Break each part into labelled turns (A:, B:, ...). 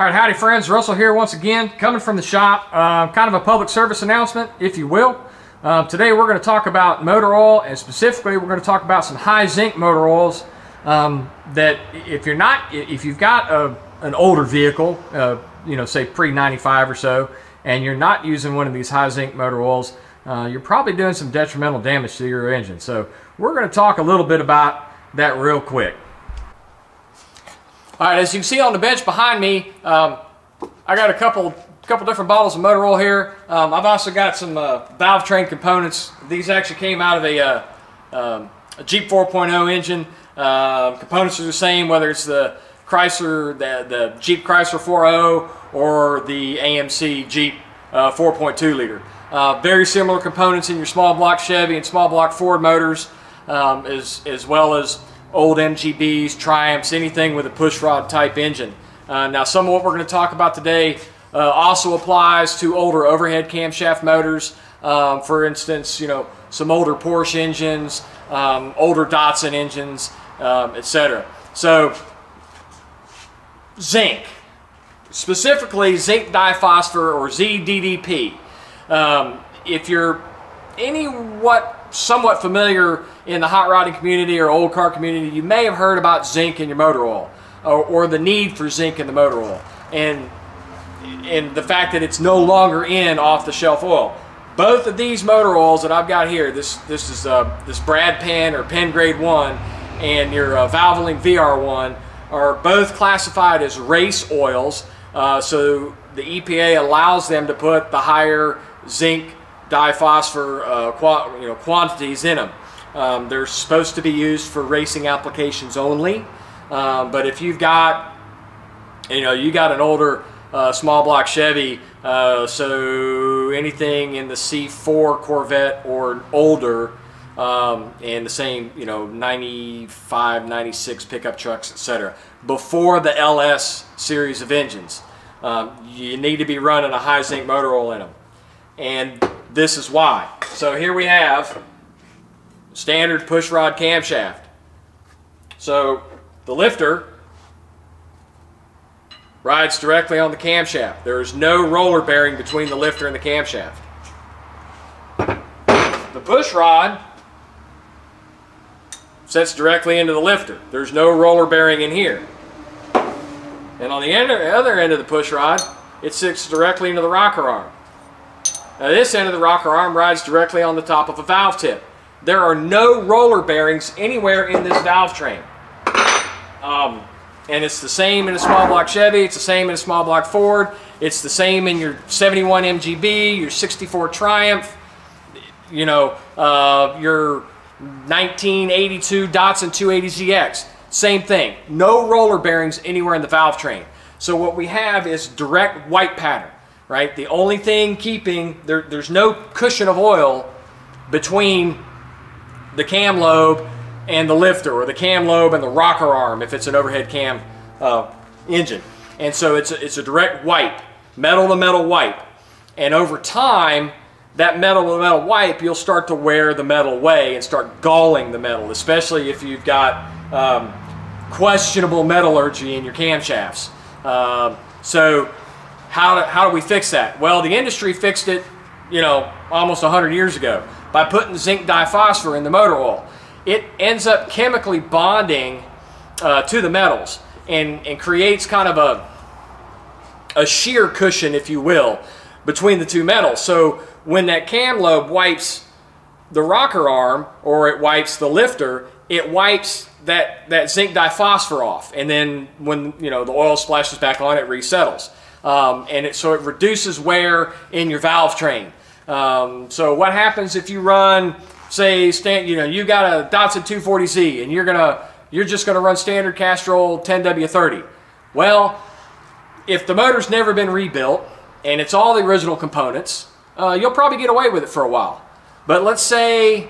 A: All right, howdy friends, Russell here once again, coming from the shop. Uh, kind of a public service announcement, if you will. Uh, today we're going to talk about motor oil, and specifically we're going to talk about some high zinc motor oils um, that if you're not, if you've got a, an older vehicle, uh, you know, say pre-95 or so, and you're not using one of these high zinc motor oils, uh, you're probably doing some detrimental damage to your engine. So we're going to talk a little bit about that real quick. All right, as you can see on the bench behind me, um, I got a couple couple different bottles of motor oil here. Um, I've also got some uh, valve train components. These actually came out of a, uh, um, a Jeep 4.0 engine. Uh, components are the same, whether it's the Chrysler, the, the Jeep Chrysler 4.0 or the AMC Jeep uh, 4.2 liter. Uh, very similar components in your small block Chevy and small block Ford motors, um, as, as well as old MGBs, Triumphs, anything with a pushrod type engine. Uh, now some of what we're going to talk about today uh, also applies to older overhead camshaft motors. Um, for instance, you know, some older Porsche engines, um, older Datsun engines, um, etc. So zinc, specifically zinc diphosphor or ZDDP. Um, if you're any what somewhat familiar in the hot rodding community or old car community, you may have heard about zinc in your motor oil or, or the need for zinc in the motor oil and, and the fact that it's no longer in off-the-shelf oil. Both of these motor oils that I've got here, this, this is uh, this Brad Penn or Penn Grade 1 and your uh, Valvoline VR1 are both classified as race oils. Uh, so the EPA allows them to put the higher zinc diphosphor uh, you know, quantities in them. Um, they're supposed to be used for racing applications only. Um, but if you've got, you know, you got an older uh, small block Chevy, uh, so anything in the C4 Corvette or older, um, and the same, you know, 95, 96 pickup trucks, etc. Before the LS series of engines, um, you need to be running a high zinc motor oil in them. And this is why. So here we have standard pushrod camshaft. So the lifter rides directly on the camshaft. There is no roller bearing between the lifter and the camshaft. The pushrod sets directly into the lifter. There's no roller bearing in here. And on the other end of the pushrod, it sits directly into the rocker arm. Now this end of the rocker arm rides directly on the top of a valve tip. There are no roller bearings anywhere in this valve train. Um, and it's the same in a small block Chevy, it's the same in a small block Ford, it's the same in your 71 MGB, your 64 Triumph, you know, uh, your 1982 Datsun 280ZX. Same thing. No roller bearings anywhere in the valve train. So what we have is direct wipe pattern right? The only thing keeping, there, there's no cushion of oil between the cam lobe and the lifter, or the cam lobe and the rocker arm if it's an overhead cam uh, engine. And so it's a, it's a direct wipe, metal to metal wipe. And over time, that metal to metal wipe, you'll start to wear the metal away and start galling the metal, especially if you've got um, questionable metallurgy in your camshafts. Um, so how do, how do we fix that? Well, the industry fixed it, you know, almost 100 years ago by putting zinc diphosphor in the motor oil. It ends up chemically bonding uh, to the metals and, and creates kind of a, a shear cushion, if you will, between the two metals. So when that cam lobe wipes the rocker arm or it wipes the lifter, it wipes that, that zinc diphosphor off. And then when you know the oil splashes back on, it resettles. Um, and it, so it reduces wear in your valve train. Um, so what happens if you run, say, stand, you know, you got a Datsun 240Z and you're gonna, you're just gonna run standard Castrol 10W30. Well, if the motor's never been rebuilt and it's all the original components, uh, you'll probably get away with it for a while. But let's say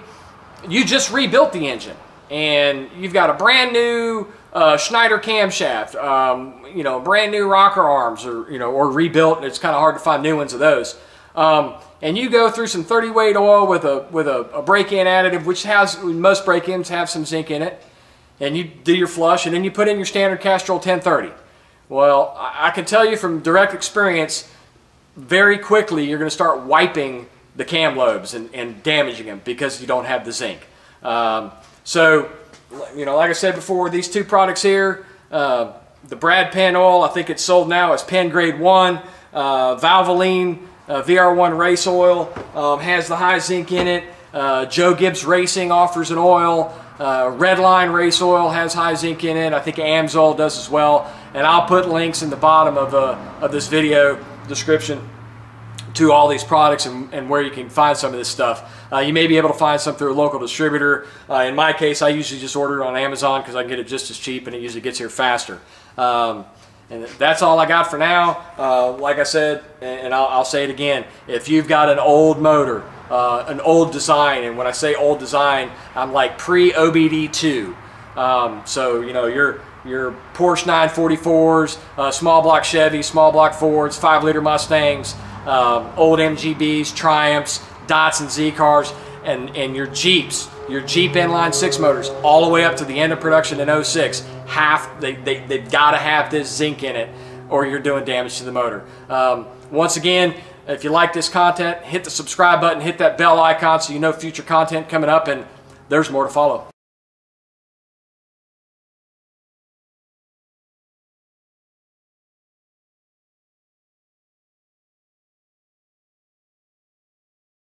A: you just rebuilt the engine and you've got a brand new uh, Schneider camshaft, um, you know, brand new rocker arms, or you know, or rebuilt, and it's kind of hard to find new ones of those. Um, and you go through some 30 weight oil with a with a, a break-in additive, which has most break-ins have some zinc in it, and you do your flush, and then you put in your standard Castrol 1030. Well, I I can tell you from direct experience, very quickly you're going to start wiping the cam lobes and, and damaging them because you don't have the zinc. Um, so, you know, like I said before, these two products here, uh, the Brad Penn oil, I think it's sold now as Penn Grade 1. Uh, Valvoline uh, VR1 race oil um, has the high zinc in it. Uh, Joe Gibbs Racing offers an oil. Uh, Redline Race Oil has high zinc in it. I think Amsoil does as well. And I'll put links in the bottom of, uh, of this video description to all these products and, and, where you can find some of this stuff. Uh, you may be able to find some through a local distributor. Uh, in my case, I usually just order it on Amazon because I can get it just as cheap and it usually gets here faster. Um, and that's all I got for now. Uh, like I said, and I'll, I'll, say it again, if you've got an old motor, uh, an old design, and when I say old design, I'm like pre-OBD2. Um, so, you know, your, your Porsche 944s, uh, small block Chevy, small block Fords, 5 liter Mustangs, um, old MGBs, Triumphs, Datsun Z cars, and, and your Jeeps, your Jeep inline six motors, all the way up to the end of production in 06, half, they, they, they've got to have this zinc in it or you're doing damage to the motor. Um, once again, if you like this content, hit the subscribe button, hit that bell icon so you know future content coming up, and there's more to follow.